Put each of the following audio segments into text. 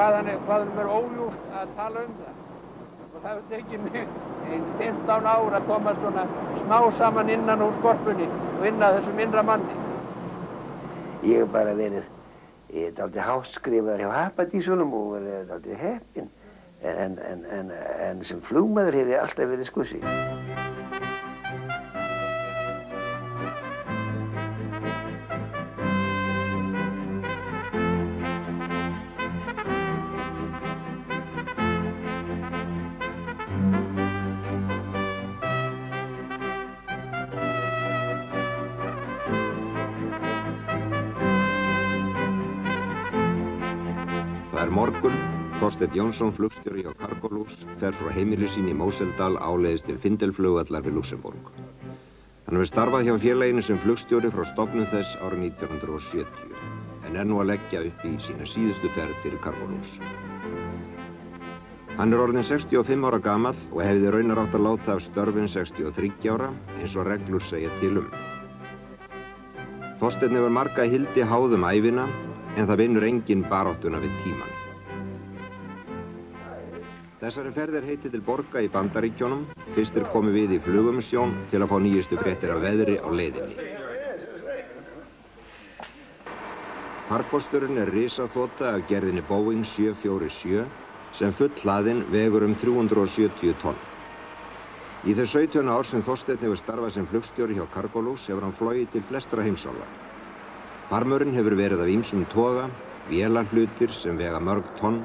hvaðan er óljúft að tala um það. Og það hefur tekið mig einn 15 ár að koma svona smá saman innan úr skorpunni og inn að þessum innra manni. Ég hef bara verið, ég er aldrei háskrifaður hjá Hapadísunum og verið aldrei heppinn. En, en, en, en sem flugmaður hef ég alltaf verið skussi. Það er morgun, Þorsteinn Jónsson, flugstjóri hjá Cargolús, fer frá heimili sín í Móseldal áleiðist til Findelflugallar við Luxemburg. Hann hefur starfað hjá félaginu sem flugstjóri frá stofnum þess árið 1970, en er nú að leggja upp í sína síðustu ferð fyrir Cargolús. Hann er orðin 65 ára gamall og hefði raunar átt að láta af störfin 63 ára, eins og reglur segja til um. Þorsteinn hefur marga hildi háðum æfina, en það vinnur engin baráttuna við tíman. Þessari ferð er heitið til borga í Bandaríkjónum, fyrst er komið við í flugumsjón til að fá nýjustu fréttir af veðri á leiðinni. Farkosturinn er risaþóta af gerðinni Boeing 747 sem full hlaðinn vegur um 370 tonn. Í þau 17 ár sem Þorsteinn hefur starfað sem flugstjóri hjá Cargolús hefur hann flóið til flestra heimsála. Farmurinn hefur verið af ýmsum toga, vélarhlutir sem vega mörg tonn,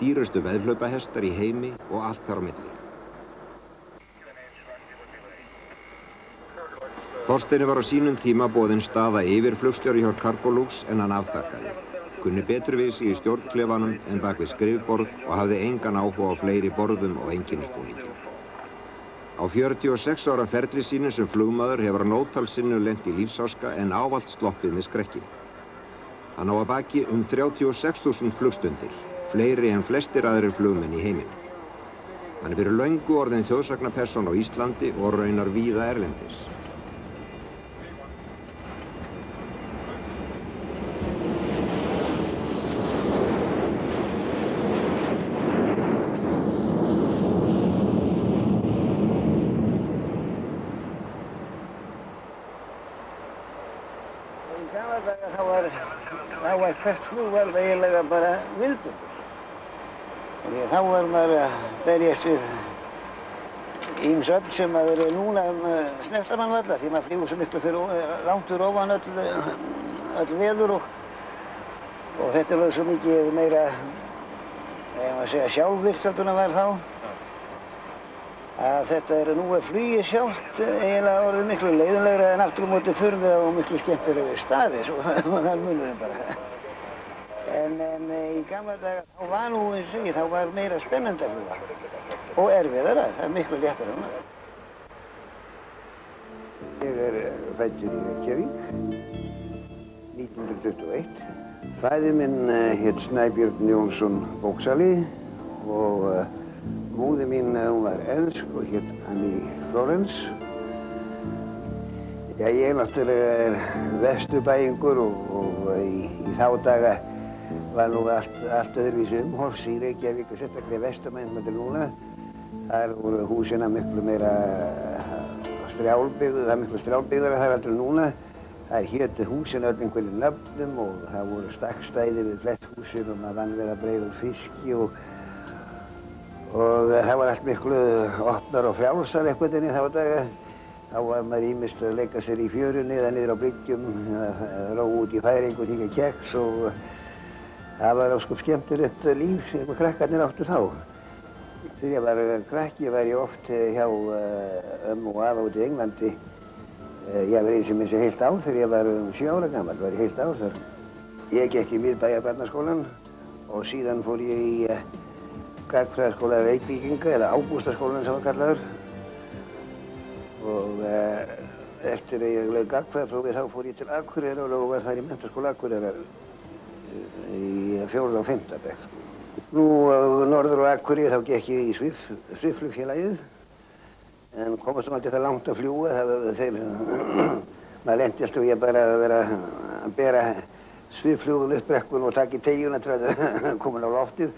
dýrustu veðhlaupahestar í heimi og allt þar á milli. Þorsteini var á sínum tíma bóðinn staða yfir flugstjóri hjá Cargolux en hann afþakkaði. Kunni betur við sig í stjórnklefanum en bak við skrifborð og hafði engan áhuga á fleiri borðum og enginnispúningi. Á 46 ára ferli sínu sem flugmaður hefur hann ótal sinnu lent í lífsáska en ávalt sloppið með skrekki. Hann á að baki um 36.000 flugstundir, fleiri en flestir aðrir flugmenn í heiminn. Hann er verið laungu orðin þjóðsagnaperson á Íslandi og raunar víða erlendis. Í gamla daga þá var, þá var hvert flugvald eiginlega bara. Því þá var maður að berjast við íms öll sem að eru núna um snertamannvalla því maður flýgur svo miklu fyrir o- langt fyrir ofan öll, öll veður og, og þetta alveg svo mikið meira, ef maður segja sjálfvirkt heldur en það var þá. Að þetta er nú er flugið sjálft eiginlega orðið miklu leiðinlegra en aftur á móti furðið á miklu skemmtilegri staði, svo það er munurinn bara. En, en eh, í gamla daga þá var nú eins og ég, þá var meira spennandi að fluga. Og erfiðara, það er miklu léttara núna. Ég er fættur í Reykjavík, 1921. Fæði minn hétt Snæbjörn Jónsson Bóksali og móði mín uh, hún var ensk og hétt Annie Florence. Já, ég náttúrulega er vesturbæingur og, og í, í þá daga var nú allt, allt öðruvísi umhorfs í Reykjavík og sérstaklega vestumæn með þetta núna. Þar voru húsina miklu meira strjálbyggðu, það er miklu strjálbyggðara þar heldur en núna. Það hétu húsin öll einhverjum nöfnum og það voru stakkstæðir við flett húsin og maður vann verið að breyða úr fiski og, og það var allt miklu opnar og frjálsar einhvern veginn í þá daga. Þá var maður ímist að leika sér í fjörunni eða niður á bryggjum, rá út í færing og tíka keks og það var óskup skemmtilegt líf sem krakkarnir áttu þá. Þegar ég var krakki var ég oft hjá uh, ömmu og afa út í Englandi. Uh, ég var eins og minnst heilt ár þegar ég var um sjö ára gammal, var ég heilt ár þar. Ég gekk í miðbæja barnaskólan og síðan fór ég í uh, gagfræðaskóla Reykvíkinga eða Ágústaskólan sem var kallaður. Og uh, eftir að ég lög gagfræðaprófið þá fór ég til Akureyrar og var þar í mentaskóla Akureyrar í fjórða og fymta bekk. Nú á norður og Akureyri þá gekk ég í Svif, Svifflugfélagið en komast um aldrei það langt að fljúa það þeir maður lendi alltaf ég bara að vera að bera sviflugun upp brekkun og takk í tegjuna til að komin á loftið.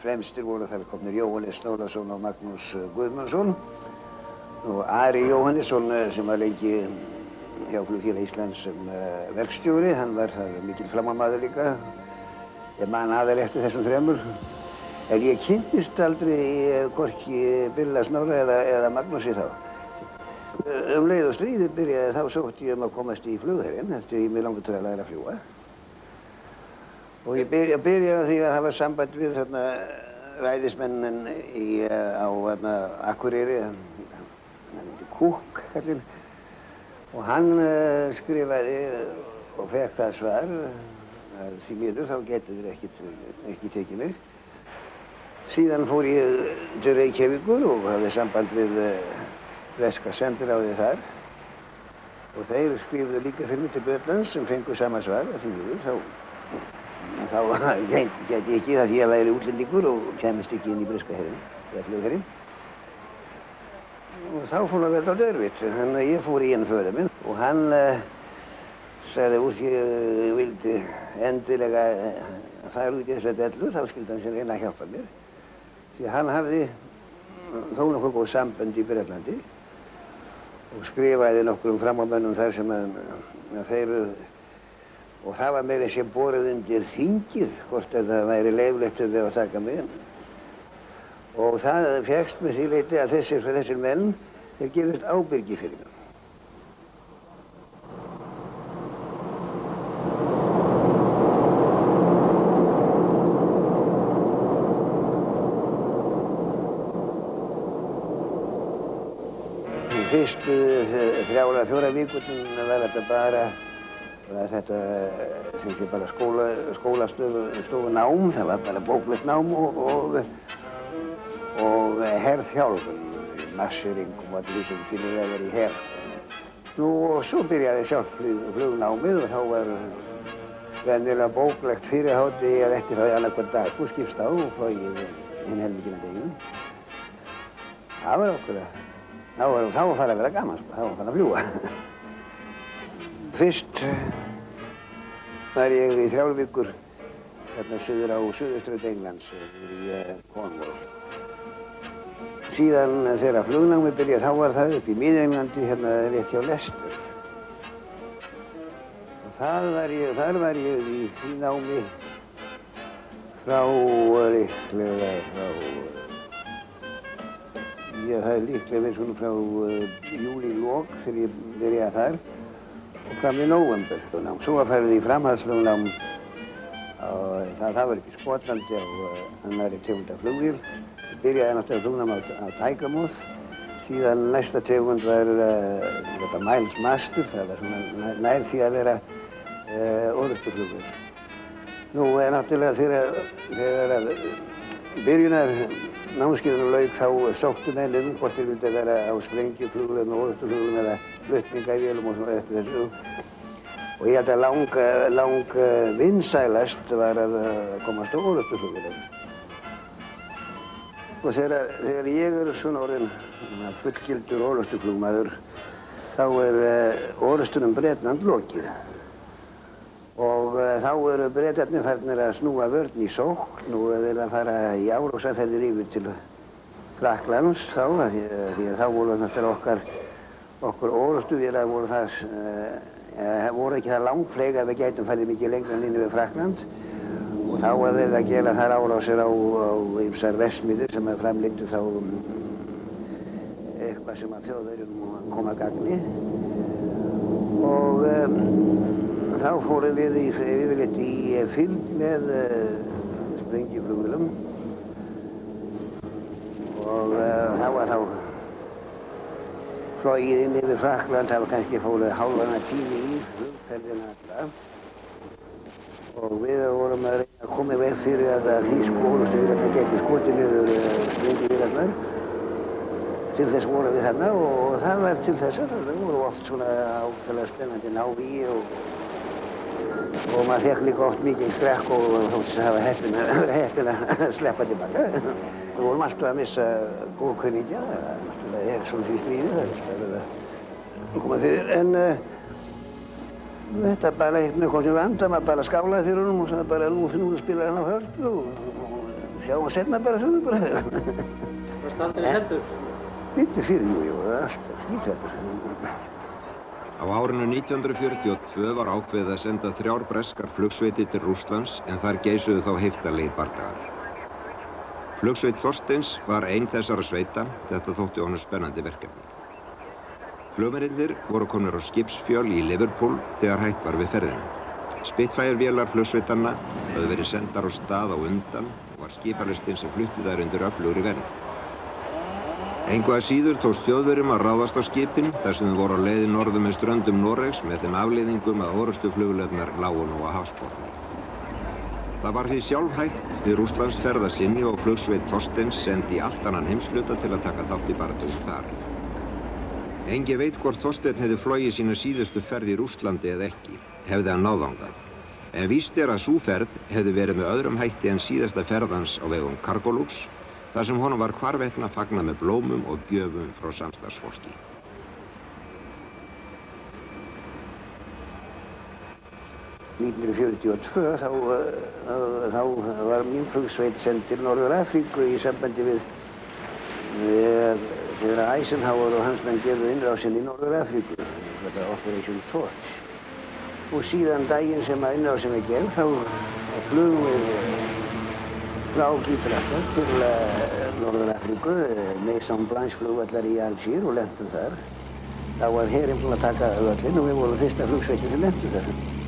Fremstir voru þar komnir Jóhannes Stólarsson og Magnús Guðmundsson og Ari Jóhannesson sem var lengi hjá Flugfélag Íslands sem uh, verkstjóri. Hann var það mikil framamaður líka. Ég man aðal eftir þessum þremur. En ég kynntist aldrei hvorki Billa Snorra eða, eða Magnúsi þá. Um leið og stríðið byrjaði þá sótt ég um að komast í flugherrin eftir ég mig langur til að læra að fljúa. Og ég byrjaði, byrjaði því að var samband við þarna ræðismennin í, á þarna Akureyri, hann heiti Kúk, kallinn. Og hann uh, skrifaði og fekk það svar að því miður þá getur þér ekkert, ekki tekið mig. Síðan fór ég til Reykjavíkur og hafði samband við uh, breska sendiráði þar og þeir skrifðu líka fyrir mig til Börnlands sem fengur sama svar að því miður þá, þá get ég ekki það því að væri útlendingur og kemist ekki inn í breska herrin, eða flugherrin. Og þá fór það að verða dörfitt, þannig að ég fór í einn föður minn og hann uh, sagði út ég vildi endilega fara út í þessa dellu, þá skildi hann sér reyna að hjálpa mér. Því hann hafði þó nokkuð góð sambönd í Breitlandi og skrifaði nokkur um framámönnum þar sem að, að þeir og það var meira sem borðið undir þingið hvort að það væri leiflegt um þau að taka mig og það fegst með því leiti að þessir, þessir menn þeir gerðist ábyrgi fyrir mig. Fyrstu þrjála fjóra vikurinn var þetta bara þetta sem sé bara skóla, skólastofu nám, það var bara bóklegt nám og, og, og herrþjálfun, massuringum og allir sem til að vera í herr. Nú og svo byrjaði sjálf flugnámið og þá var vennilega bóklegt fyrirhátti að eftir þá ég annað dag sko skipst á og flóið hinn helmikinn deginn. Það var okkur að Þá var það farið að vera gaman, sko. þá var það farið að fljúa. Fyrst var ég í þrjálf vikur hérna söður á söðuströð Englands, í Cornwall. Síðan þegar flugnámi byrjaði þá var það upp í Mið-Englandi, hérna rétt hjá Leicester. Og það var ég, þar var ég í því námi frá, líklega frá Ég hafði líklega verið svona frá júli lók þegar ég byrjaði þar og fram í nóvember. Svo var færið í framhaldsflugnám og það, það var upp í Skotlandi á uh, annari tegunda flugvíl. Ég byrjaði náttúrulega flugnám á, á Tækamóð. Síðan næsta tegund var uh, Miles Master, það var svona nær því að vera orðustuflugvíl. Nú er náttúrulega þegar, þegar byrjunar námskeiðinu lauk þá sóttu menn um hvort þeir vildi vera á sprengjuflugum og orðustuflugum eða flutningavélum og svona eftir þessu. Og ég held að lang, lang vinsælast var að komast á orðustuflugum. Og þegar, þegar ég er svona orðin fullgildur orðustuflugmaður þá er orðustunum Bretland lokið. Og uh, þá eru breytarnir farnir að snúa vörn í sókn og vilja fara í árósaferðir yfir til Fraklands þá, því að þá voru náttúrulega okkar, okkur orðstuðilega voru það, uh, voru ekki það langflega að við gætum fæðið mikið lengra inn við Frakland og þá var við að gera þar árásir á, á ymsar vesmiðir sem að framlýttu þá um, eitthvað sem að þjóðverjum kom að gagni. Og um, þá fórum við í, yfirleitt í fylg með uh, sprengjuflugulum og uh, það var þá flóið inn yfir Frakland, það var kannski fólið hálfana tími í flugferðina alltaf og við vorum að reyna að koma veg fyrir að því skólustöðurinn geti skotið niður uh, sprengjuflugurnar til þess vorum við þarna og það var til þess að það voru oft svona ákveðlega spennandi náví og og maður fekk líka oft mikið skrekk og þóttist að hafa heppin að sleppa tilbaka. Við vorum alltaf að missa góðkunningja, það er svona því stríði, það er alltaf að koma fyrir. En uh, Þetta bara eitt með komið vanda, maður bara skálaði fyrir honum og sagði bara nú, nú spilar hann á hördu og, og sjá hann setna bara svona bara. Það standir í hendur. Byttu fyrir, jú, jú, alltaf skítrættur. Á árinu 1942 var ákveðið að senda þrjár breskar flugsveiti til Rúslands en þar geysuðu þá heiftarlegi bardagar. Flugsveit Þorsteins var einn þessara sveita, þetta þótti honum spennandi verkefni. Flugmerinnir voru komnir á skipsfjöl í Liverpool þegar hægt var við ferðina. Spitfire-vélar flugsveitanna höfðu verið sendar á stað á undan og var skipalistinn sem flutti þær undir öflugri verð. Engu að síður tókst þjóðverjum að ráðast á skipin þar sem þau voru á leiði norðum með ströndum Noregs með þeim afleiðingum að orustu flugleifnar lágu nú á hafsbótni. Það var því sjálf hægt við Rúslands ferðasinni og flugsveit Þorsteins sendi allt annan heimsluta til að taka þátt í baratúr þar. Engi veit hvort Þorstein hefði flóið sína síðustu ferð í Rúslandi eða ekki, hefði hann náðangað. En víst er að svo ferð hefði verið með öðrum hætti en síðasta ferðans á vegum Cargolux, þar sem honum var hvarvetna fagnað með blómum og gjöfum frá samstagsfólki. ...1942 þá, uh, þá var mín flugsveit send til Norður Afríku í sambandi við þegar Eisenhower og hans menn gerðu innrásinn í Norður Afríku, þetta Operation Torch. Og síðan daginn sem að innrásinn er gerð þá flugum við frá Gibraltar til uh, Norður Afríku, Maison Blanche flugvallar í Algír og lendum þar. Þá var herinn búinn að taka völlin og við vorum fyrsta flugsveitin sem lendum þar.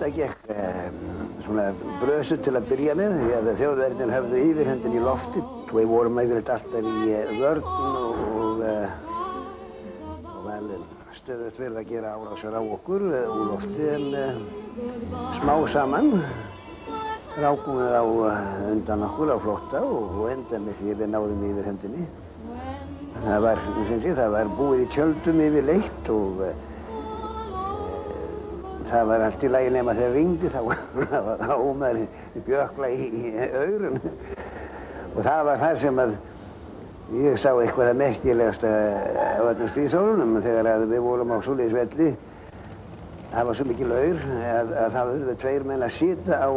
Þetta gekk um, svona brösu til að byrja með því að þjóðverðin höfðu yfirhendin í lofti. Við vorum yfirleitt alltaf í uh, vörn og, og, uh, og vel stöðut verið að gera árásar á okkur úr lofti en smá saman rákum við á undan okkur á flotta og, og enda með því við náðum yfirhendinni. Það var, sé, það var búið í tjöldum yfirleitt og það var allt í lagi nema þegar ringdi þá var ómaður bjökla í, í augrun og það var þar sem að ég sá eitthvað að merkilegast á öllum stríðsólunum þegar að við vorum á Súliðisvelli það var svo mikil aur að, að það verður tveir menn að sita á,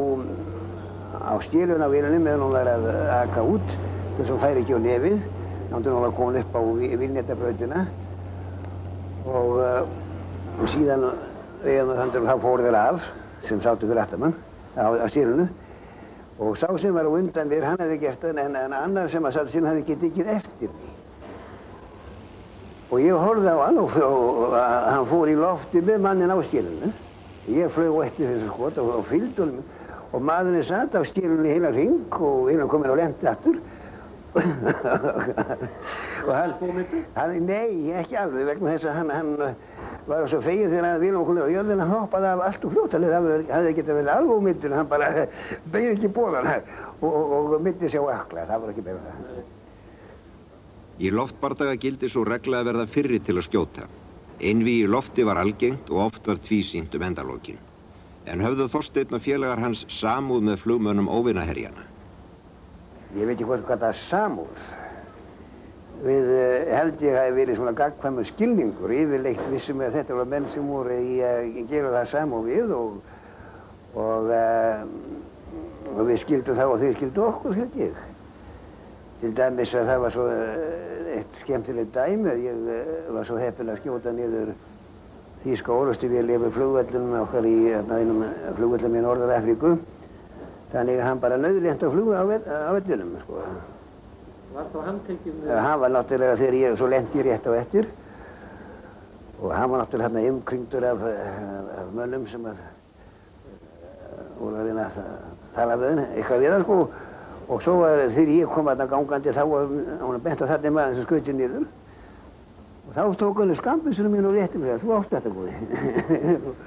á skilun á vélunum meðan hún var að aka út þess að hún færi ekki á nefið. Náttúrulega hún var komin upp á vilnetabrautina. Og, og síðan Þannig þá fóru þeir af, sem sátu fyrir aftamann, á, á stýrunu. Og sá sem var undan mér, hann hefði gert það, en, en annar sem að sátu síðan hefði getið ekki eftir því. Og ég horfði á hann og, og, og hann fór í lofti með mannin á stýrunu. Ég flög eftir þessu skot og, og fylgdi honum. Og maðurinn satt á stýrunu í heila ring og hérna kom inn á lendi aftur. Og hann, hann, nei, ekki alveg vegna þess að hann, hann var svo fegið þegar að Vilhelm kom nýra á jörðina, hann hoppaði af allt og fljóttalega, það hefði getið verið alveg ómyndur, hann bara beigði ekki bóðana og, og, og myndi sig á akla, það var ekki beigð það. Í loftbardaga gildi svo regla að verða fyrri til að skjóta. Einví í lofti var algengt og oft var tvísýnt um endalókin. En höfðu Þorsteinn og félagar hans samúð með flugmönnum óvinnaherjana. Ég veit ekki hvað það samúð. Við held ég að það hef verið svona gagkvæmur skilningur. Yfirleitt vissum við að þetta var menn sem voru í að gera það samúð við og, og, uh, og við skildum það og þeir skildu okkur, held ég. Til dæmis að það var svo eitt skemmtilegt dæmi að ég var svo heppin að skjóta niður þýska orðstuvél yfir flugvellunum okkar í einum flugvellum í Norður Afríku. Þannig að hann bara nauðlent að fluga á, á vellinum, sko. Var þá handtekinn? Hann var náttúrulega þegar ég svo lendi rétt á eftir og hann var náttúrulega hérna umkringdur af, af mönnum sem að voru að reyna að tala við hann, eitthvað við hann, sko. Og svo þegar ég kom að það gangandi þá var hann bent að þarna maður sem skauti niður og þá tók hann skambinsunum mín og rétti mér það, þú átt þetta góði.